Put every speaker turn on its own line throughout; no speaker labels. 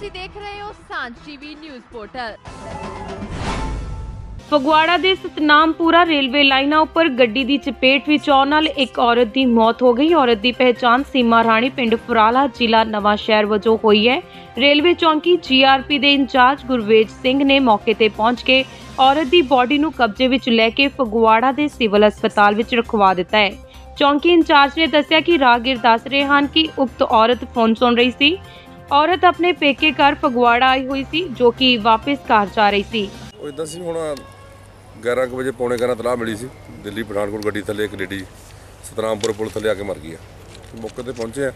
ਤੁਸੀਂ ਦੇਖ ਰਹੇ ਹੋ ਸਾਂਝ ਟੀਵੀ ਨਿਊਜ਼ ਪੋਰਟਲ।
ਫਗਵਾੜਾ ਦੇ ਸਤਨਾਮਪੁਰਾ ਰੇਲਵੇ ਲਾਈਨਾਂ ਉੱਪਰ ਗੱਡੀ ਦੀ ਚਪੇਟ ਵਿੱਚ ਆਉਣ ਨਾਲ ਇੱਕ ਔਰਤ ਦੀ ਮੌਤ ਹੋ ਗਈ। ਔਰਤ ਦੀ ਪਹਿਚਾਣ ਸੀਮਾ ਰਾਣੀ ਪਿੰਡ ਫੁਰਾਲਾ ਜ਼ਿਲ੍ਹਾ ਨਵਾਂ ਸ਼ਹਿਰ ਵਜੋਂ ਹੋਈ ਹੈ। ਰੇਲਵੇ ਚੌਂਕੀ ਜੀਆਰਪੀ ਦੇ ਇੰਚਾਰਜ ਗੁਰਵੇਜ ਸਿੰਘ ਨੇ ਮੌਕੇ ਤੇ ਪਹੁੰਚ ਕੇ ਔਰਤ ਦੀ ਬਾਡੀ ਨੂੰ ਕਬਜ਼ੇ ਵਿੱਚ ਲੈ ਕੇ ਫਗਵਾੜਾ ਦੇ ਸਿਵਲ ਹਸਪਤਾਲ ਵਿੱਚ ਰਖਵਾ ਦਿੱਤਾ ਹੈ। ਚੌਂਕੀ ਇੰਚਾਰਜ ਨੇ ਦੱਸਿਆ ਕਿ ਰਾਹਗੀਰ ਦੱਸ ਰਹੇ ਹਨ ਕਿ ਉਕਤ ਔਰਤ ਫੋਨ ਸੁਣ ਰਹੀ ਸੀ। ਔਰਤ ਆਪਣੇ ਪੇਕੇ ਘਰ ਫਗਵਾੜਾ ਆਈ ਹੋਈ ਸੀ ਜੋ ਕਿ ਵਾਪਸ ਘਰ ਜਾ ਰਹੀ ਸੀ।
ਉਹ ਇਦਾਂ ਸੀ ਹੁਣ 11 ਕੁ ਵਜੇ ਪੌਣੇ 11 ਤਲਾਹ ਮਿਲੀ ਸੀ। ਦਿੱਲੀ ਪਠਾਨਕੋਟ ਗੱਡੀ ਥੱਲੇ ਇੱਕ ਲੇਡੀ ਸਤਰਾਮਪੁਰ ਪੁਲ ਥੱਲੇ ਆ ਕੇ ਮਰ ਗਈ ਆ। ਮੌਕੇ ਤੇ ਪਹੁੰਚੇ ਆ।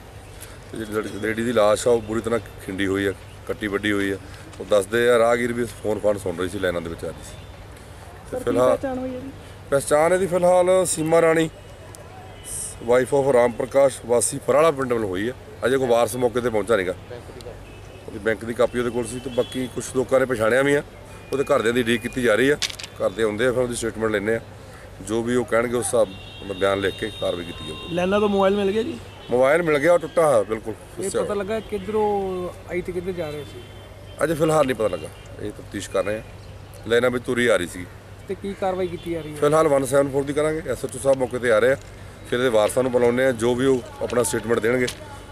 ਤੇ ਜਿਹੜੀ ਲੇਡੀ ਦੀ ਲਾਸ਼ ਆ ਉਹ ਬੁਰੀ ਤਰ੍ਹਾਂ ਖਿੰਡੀ ਹੋਈ ਆ ਕੱਟੀ ਵੱਡੀ ਹੋਈ ਆ। ਉਹ ਦੱਸਦੇ ਆ ਰਾਹਗੀਰ ਵੀ ਫੋਨ ਫਾਨ ਸੁਣ ਰਹੀ ਸੀ ਲਾਈਨਾਂ ਦੇ ਵਿੱਚ ਆ ਰਹੀ ਸੀ। ਤੇ ਫਿਲਹਾਲ ਪਹਿਚਾਣ ਇਹਦੀ ਫਿਲਹਾਲ ਸੀਮਾ ਰਾਣੀ। ਵਾਈਫ ਆਫ ਰਾਮ ਪ੍ਰਕਾਸ਼ ਵਾਸੀ ਫਰਾਲਾ ਪਿੰਡ ਵੱਲ ਹੋਈ ਆ ਅਜੇ ਕੋਈ ਵਾਰਸ ਮੌਕੇ ਤੇ ਪਹੁੰਚਾ ਨਹੀਂਗਾ ਉਹਦੀ ਬੈਂਕ ਦੀ ਕਾਪੀ ਉਹਦੇ ਕੋਲ ਸੀ ਤੇ ਬਾਕੀ ਕੁਝ ਲੋਕਾਂ ਨੇ ਪਛਾਣਿਆ ਵੀ ਆ। ਉਹਦੇ ਘਰਦਿਆਂ ਦੀ ਡੀਕ ਕੀਤੀ ਜਾ ਰਹੀ ਆ। ਘਰਦੇ ਆਉਂਦੇ ਆ ਫਿਰ ਉਹਦੀ ਸਟੇਟਮੈਂਟ ਲੈਣੇ ਆ। ਜੋ ਵੀ ਉਹ ਕਹਿਣਗੇ ਉਸ ਹਿਸਾਬ ਬਿਆਨ ਲਿਖ ਕੇ ਕਾਰਵਾਈ ਕੀਤੀ ਜਾਊਗੀ।
ਲੈਣਾ ਤੋਂ ਮੋਬਾਈਲ ਮਿਲ ਗਿਆ ਜੀ?
ਮੋਬਾਈਲ ਮਿਲ ਗਿਆ ਉਹ ਟੁੱਟਾ ਹੋਇਆ ਬਿਲਕੁਲ
ਇਹ ਪਤਾ। ਲੱਗਾ ਕਿੱਧਰੋਂ ਆਈ ਤੇ ਕਿੱਧਰ ਜਾ ਰਹੇ ਸੀ?
ਅਜੇ ਫਿਲਹਾਲ ਨਹੀਂ ਪਤਾ ਲੱਗਾ। ਇਹ ਤਫਤੀਸ਼ ਕਰ ਰਹੇ ਆ। ਲੈਣਾ ਵਿੱਚ ਤੁਰੀ ਆ ਰਹੀ ਸੀ।
ਤੇ ਕੀ ਕਾਰਵਾਈ ਕੀਤੀ ਜਾ ਰਹੀ ਹੈ?
ਫਿਲਹਾਲ 174 ਦੀ ਕਰਾਂਗੇ। ਐਸਐਚਓ ਸਾਹਿਬ ਮੌਕੇ ਤੇ ਆ ਰਹੇ ਆ। ਫਿਰ ਇਹਦੇ ਵਾਰਸਾਂ ਨੂੰ ਬੁਲਾਉਂਦੇ ਆ ਜੋ ਵੀ ਉਹ ਆਪਣਾ ਸਟੇਟਮੈਂਟ ਦੇਣਗੇ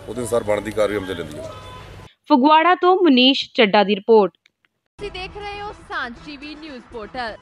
ਉਹਦੇ ਅਨੁਸਾਰ ਬਣਦੀ ਕਾਰਵਾਈ ਅਮਲ ਲੈਂਦੀ ਜਾਊਗੀ
ਫਗਵਾੜਾ ਤੋਂ ਮਨੀਸ਼ ਚੱਡਾ ਦੀ ਰਿਪੋਰਟ।
ਤੁਸੀਂ ਦੇਖ ਰਹੇ ਹੋ ਸਾਂਝ ਟੀਵੀ ਨਿਊਜ਼ ਪੋਰਟਲ।